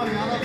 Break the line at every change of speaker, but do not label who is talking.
Mariana